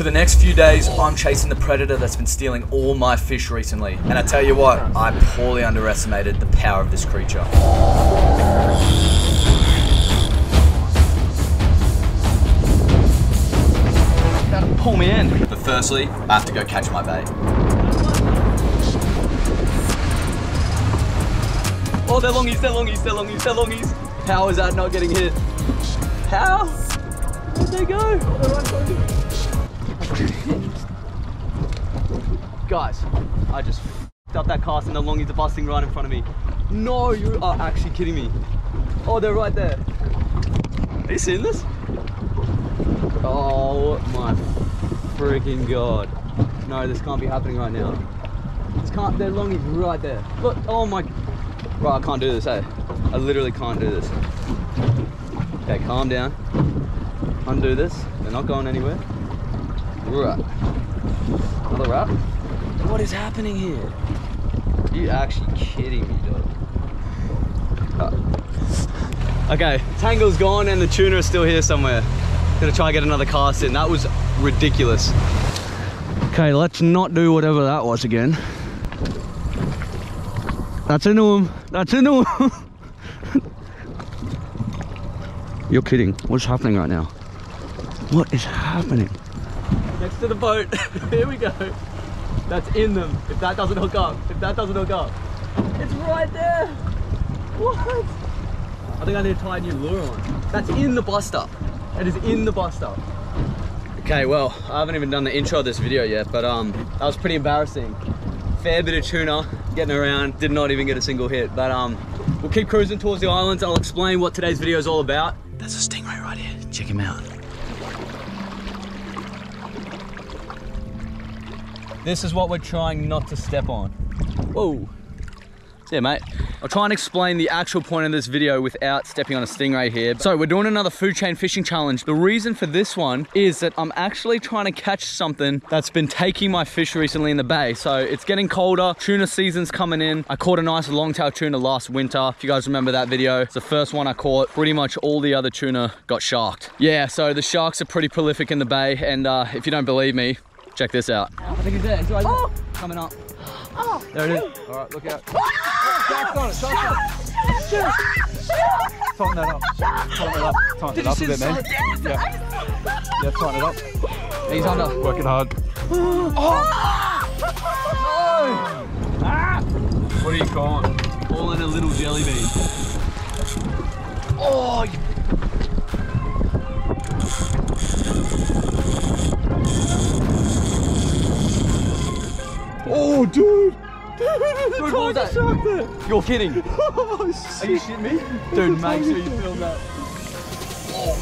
For the next few days, I'm chasing the predator that's been stealing all my fish recently. And I tell you what, I poorly underestimated the power of this creature. Gotta pull me in. But firstly, I have to go catch my bait. Oh, they're longies, they're longies, they're longies, they're longies. How is that not getting hit? How? Where'd they go? Guys, I just up that cast and the longies are busting right in front of me. No, you are actually kidding me. Oh, they're right there. Are you seeing this? Oh my freaking god. No, this can't be happening right now. This can't, they're longies right there. Look, oh my, Right, I can't do this, eh? I literally can't do this. Okay, calm down. Undo this. They're not going anywhere. Right. Another wrap. What is happening here? Are you actually kidding me, dog? Uh, Okay, tangle's gone and the tuna is still here somewhere. Gonna try and get another cast in. That was ridiculous. Okay, let's not do whatever that was again. That's into him. That's into him. You're kidding. What's happening right now? What is happening? Next to the boat. Here we go. That's in them. If that doesn't hook up. If that doesn't hook up. It's right there. What? I think I need to tie a new lure on. That's in the buster. It is in the buster. Okay, well, I haven't even done the intro of this video yet, but um, that was pretty embarrassing. Fair bit of tuna, getting around, did not even get a single hit, but um, we'll keep cruising towards the islands. I'll explain what today's video is all about. There's a stingray right here, check him out. This is what we're trying not to step on. Whoa. So yeah, mate. I'll try and explain the actual point of this video without stepping on a stingray here. So we're doing another food chain fishing challenge. The reason for this one is that I'm actually trying to catch something that's been taking my fish recently in the bay. So it's getting colder, tuna season's coming in. I caught a nice longtail tuna last winter. If you guys remember that video, it's the first one I caught. Pretty much all the other tuna got sharked. Yeah, so the sharks are pretty prolific in the bay. And uh, if you don't believe me, check this out. I think he's there, he's right Oh. Coming up. Oh, There it is. All right, look out. Shark's on it, shark's on it. Tighten that up. Tighten it up. Tighten it up a bit, man. Yeah. Yeah, tighten it up. He's under. Working hard. Oh! Ah! What are you calling? Calling a little jelly bean. Oh, you- Oh, dude! Dude, what was that? Shark there. You're kidding. Oh, shit. Are you shit. shitting me? Dude, make sure you film that. Oh,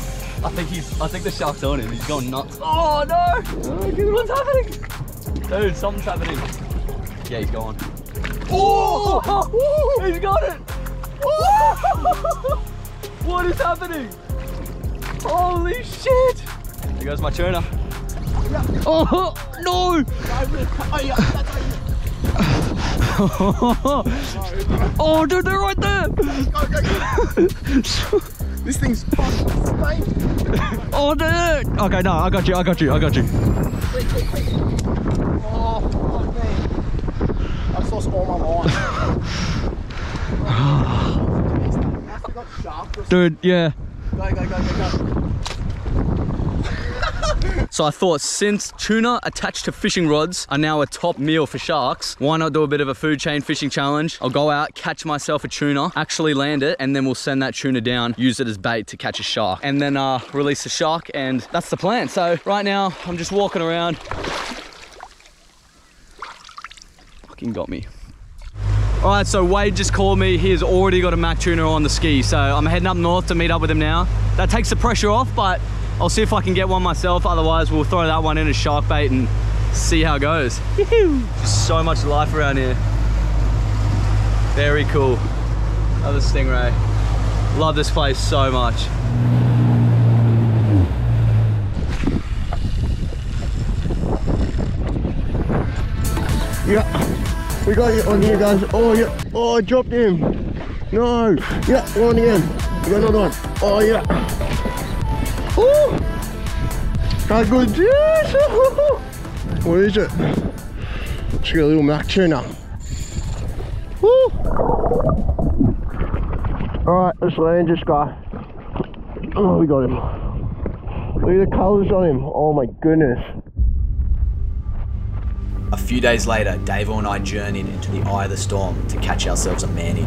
I think he's, I think the shark's on him. He's going nuts. Oh no! Oh, What's happening? Dude, something's happening. Yeah, he's gone. Oh! He's got it! what is happening? Holy shit! Here goes my tuna. Oh no! oh, dude, they're right there! This thing's fucking Oh, dude! Okay, no, I got you, I got you, I got you. Oh, fuck me. I've lost all my line. I got shark or Dude, yeah. Go, go, go, go, go. So I thought since tuna attached to fishing rods are now a top meal for sharks, why not do a bit of a food chain fishing challenge? I'll go out, catch myself a tuna, actually land it, and then we'll send that tuna down, use it as bait to catch a shark, and then uh, release the shark, and that's the plan. So right now, I'm just walking around. Fucking got me. All right, so Wade just called me. He has already got a Mac tuna on the ski. So I'm heading up north to meet up with him now. That takes the pressure off, but I'll see if I can get one myself. Otherwise, we'll throw that one in as shark bait and see how it goes. so much life around here. Very cool. Another stingray. Love this place so much. Yeah, we got it on here, guys. Oh, yeah. Oh, I dropped him. No. Yeah, one again. We got another one. Oh, yeah. Ooh. How good? Yes! What is it? Just got a little mac tuna. Woo! Alright, let's land this guy. Oh, we got him. Look at the colours on him. Oh my goodness. A few days later, Dave and I journeyed into the eye of the storm to catch ourselves a man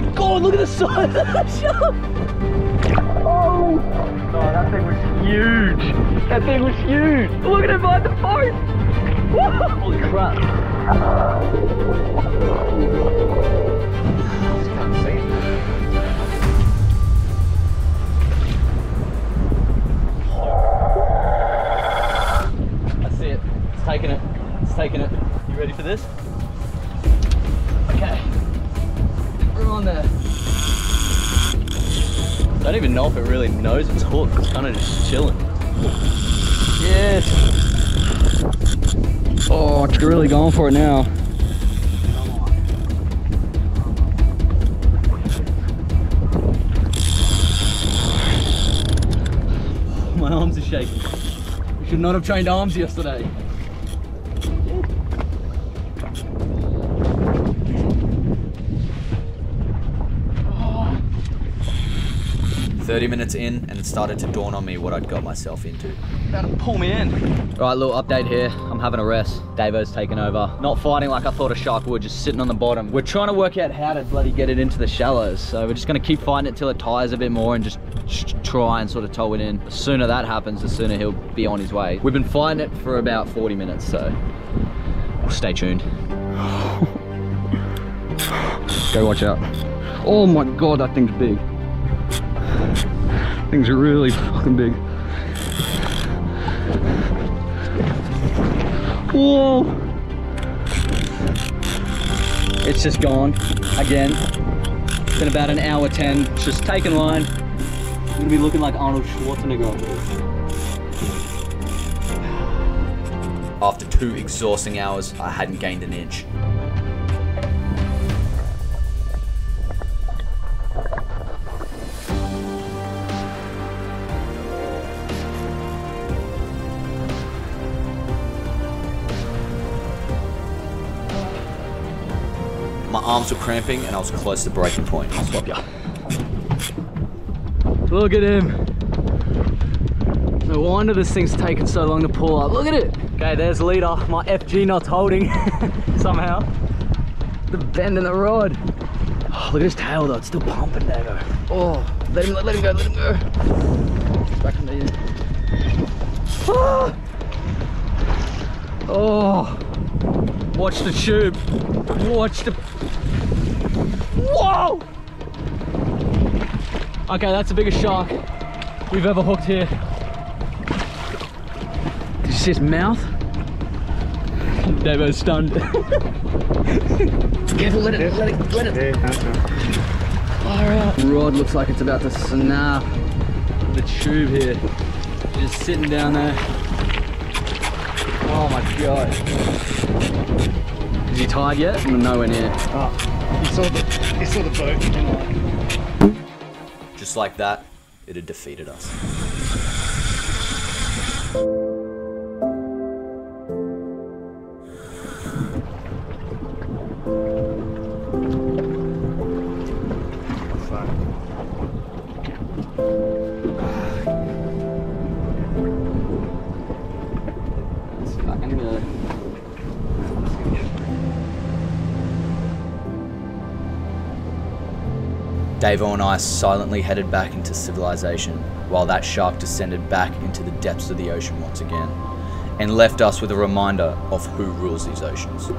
my god, look at the size of that shark! Oh! Oh, that thing was huge! That thing was huge! Look at it by the boat! Holy crap! Don't even know if it really knows it's hooked. It's kind of just chilling. Yes. Oh, it's really going for it now. My arms are shaking. We should not have trained arms yesterday. 30 minutes in, and it started to dawn on me what I'd got myself into. About to pull me in. Right, little update here. I'm having a rest. Davo's taken over. Not fighting like I thought a shark would, just sitting on the bottom. We're trying to work out how to bloody get it into the shallows. So we're just gonna keep fighting it till it tires a bit more and just try and sort of tow it in. The sooner that happens, the sooner he'll be on his way. We've been fighting it for about 40 minutes, so stay tuned. Go watch out. Oh my god, that thing's big. Things are really fucking big. Whoa! It's just gone again. It's been about an hour 10. It's just taking line. I'm gonna be looking like Arnold Schwarzenegger. After two exhausting hours, I hadn't gained an inch. Arms were cramping and I was close to breaking point. Swap ya. Look at him. No wonder this thing's taken so long to pull up. Look at it. Okay, there's leader. My FG knot's holding somehow. The bend in the rod. Oh, look at his tail though. It's still pumping there though. Oh, let him, let him go, let him go. Back under here. Ah! Oh, watch the tube. Watch the. Whoa! Okay, that's the biggest shark we've ever hooked here. Did you see his mouth? Davo's stunned. Careful, let it, let it, let it. Far out. Rod looks like it's about to snap. The tube here. Just sitting down there. Oh my god. Is he tired yet? Nowhere near. Ah, you saw the, you saw the boat. Just like that, it had defeated us. Davo and I silently headed back into civilization, while that shark descended back into the depths of the ocean once again, and left us with a reminder of who rules these oceans.